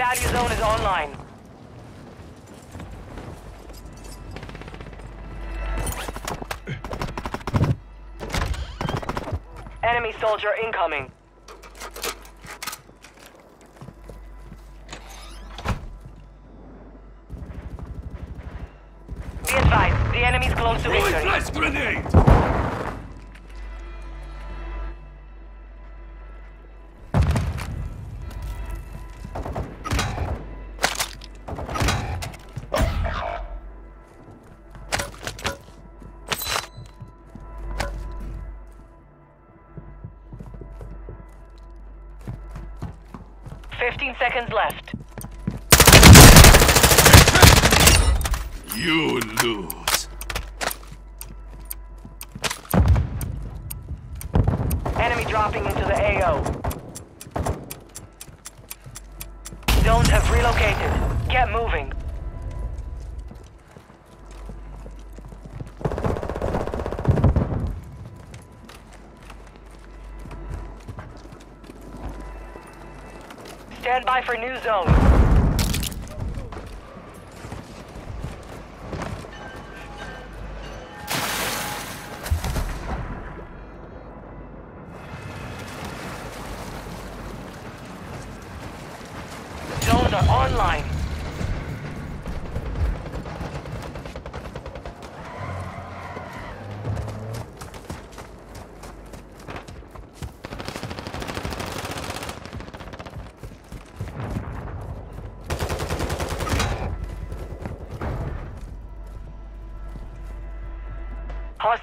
value zone is online. Enemy soldier incoming. 15 seconds left. You lose. Enemy dropping into the AO. Zones have relocated. Get moving. Stand by for new zone.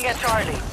Engaging at Charlie.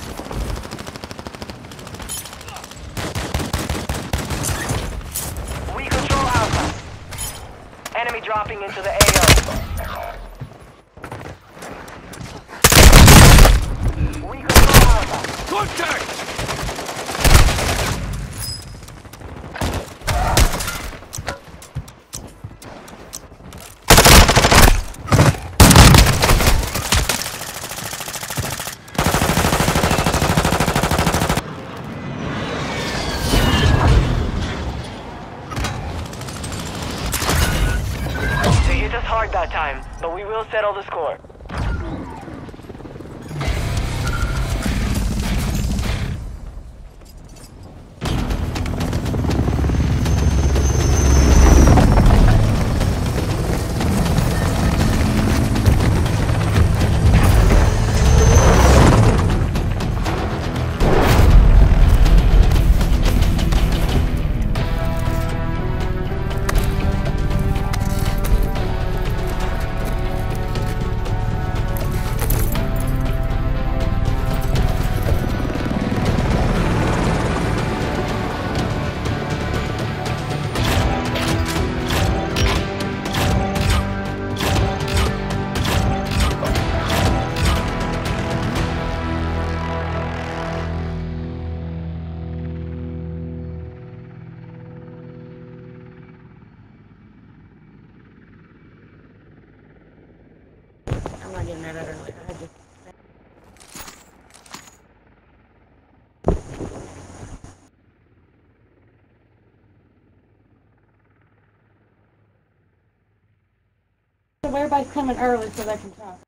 I'm not getting that other way. I just. So everybody's coming early so they can talk.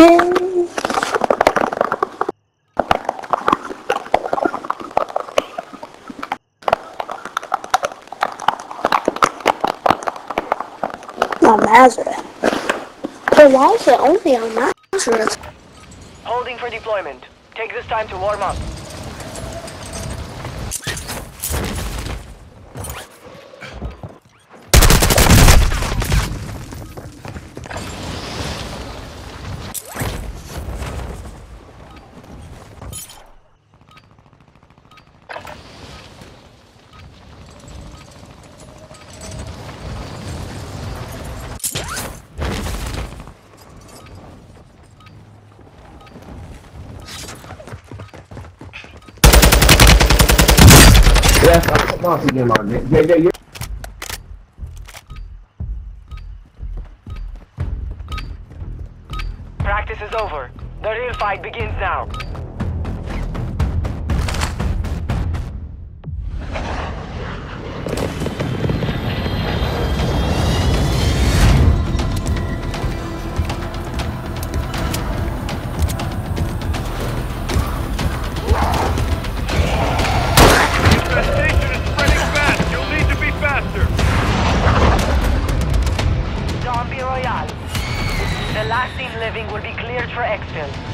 On Nazareth. But why is it only on Nazareth? Holding for deployment. Take this time to warm up. Boss again, my man. Yeah, yeah, yeah. Practice is over. The real fight begins now. Cleared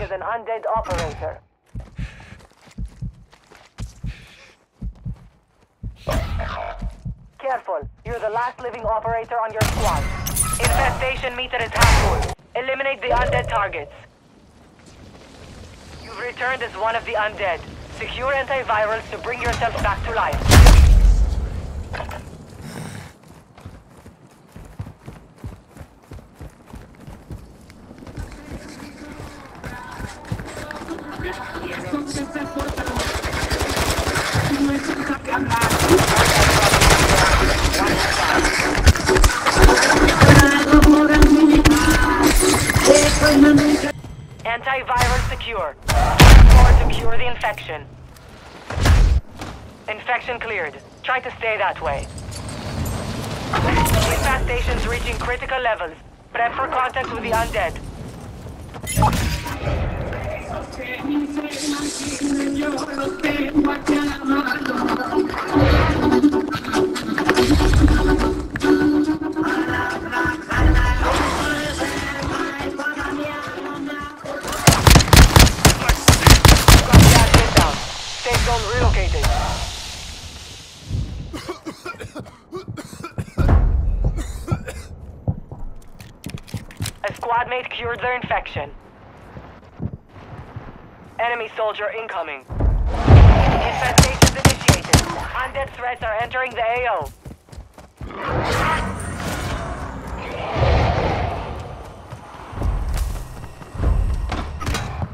as an undead operator. Careful, you're the last living operator on your squad. Infestation meter is half full. Eliminate the undead targets. You've returned as one of the undead. Secure antivirals to bring yourself back to life. Antiviral secure. Or to cure the infection. Infection cleared. Try to stay that way. Infestation's reaching critical levels. Prep for contact with the undead. Squad mate cured their infection. Enemy soldier incoming. Infestations initiated. Undead threats are entering the AO.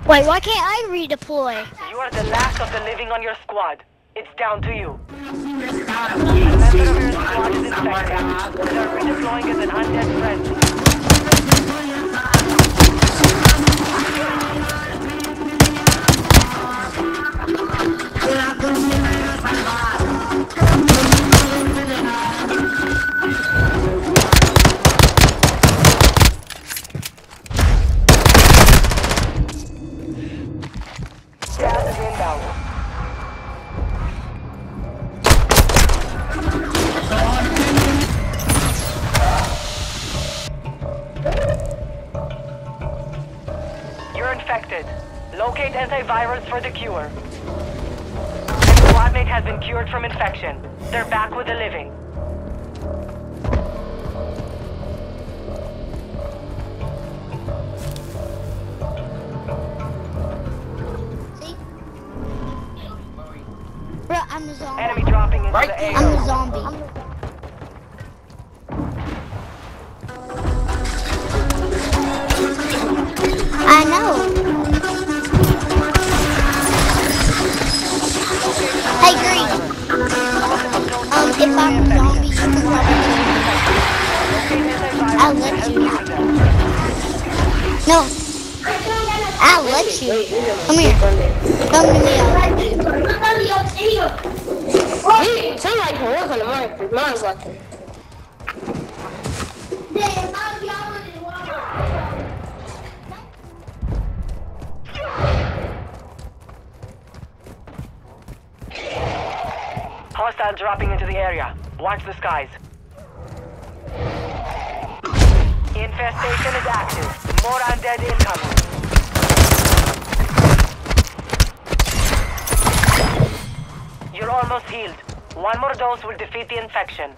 Wait, why can't I redeploy? You are the last of the living on your squad. It's down to you. A member of your squad is infected. They are redeploying as an undead friend. Locate antivirals for the cure. Your mate has been cured from infection. They're back with the living. See? Bro, I'm a zombie. Enemy dropping into Right the there. I'm AO. the zombie. I you. Somebody can work on the mine, because mine's like Hostile dropping into the area. Watch the skies. Infestation is active. More undead incoming. You're almost healed. One more dose will defeat the infection.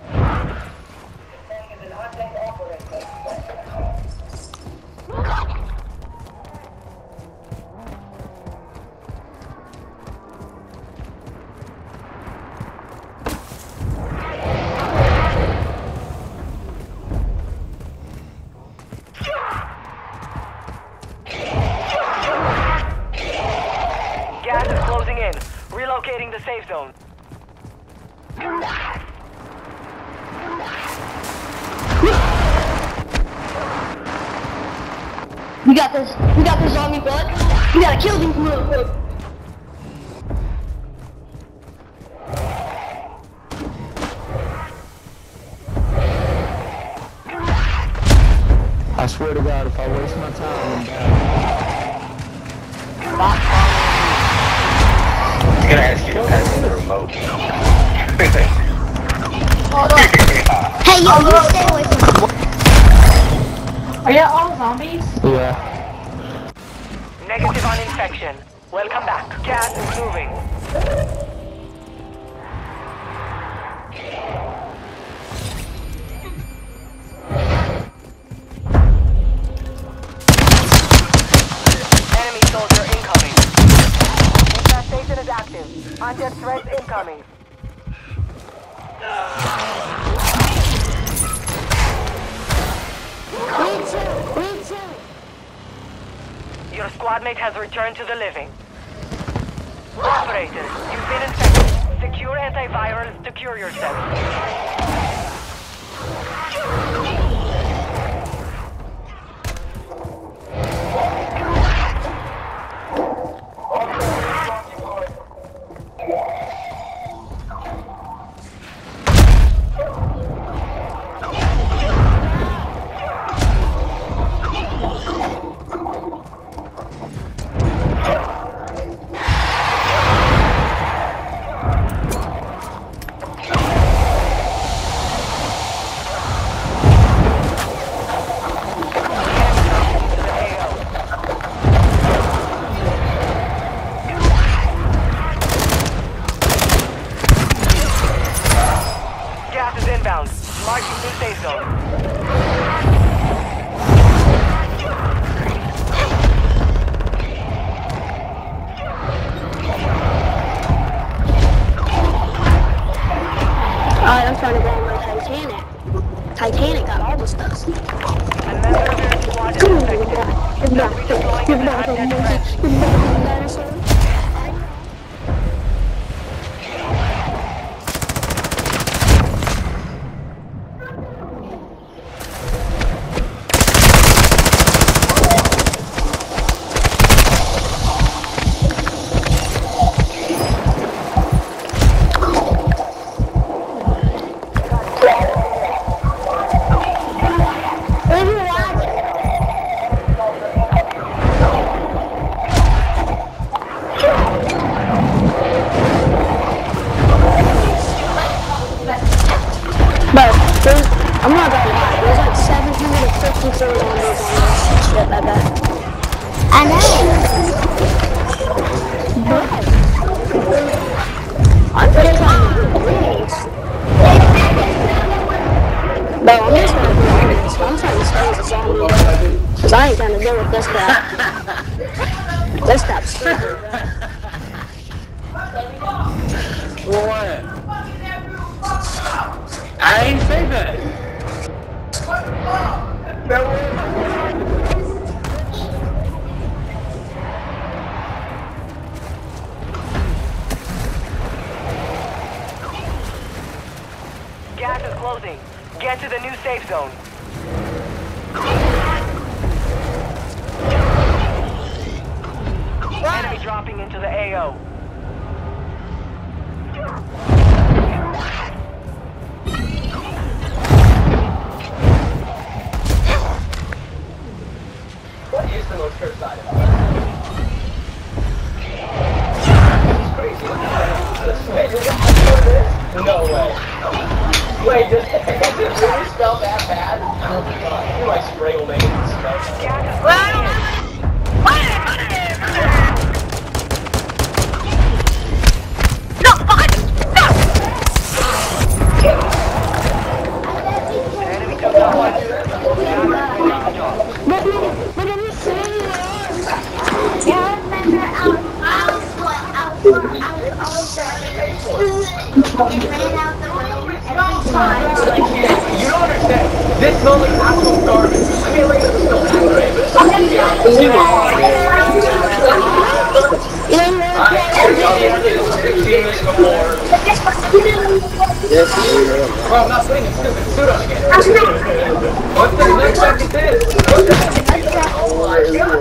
Relocating the safe zone. We got this. We got this zombie bud. We gotta kill these real quick. I swear to God, if I waste my time, gonna ask you to pass me the remote. Hey, yo, you stay away from me. Are y'all all zombies? Yeah. Negative on infection. Welcome back. Gas is moving. Undead threats incoming. Your squad mate has returned to the living. Operators, you've been infected. Secure antivirals to cure yourself. Get the new safe zone. Enemy dropping into the AO. You don't understand. This smells like actual garbage. I mean, like, it smells great, but it's not 15 minutes before. Bro, I'm not suit on again. The next is? The is? Oh my god.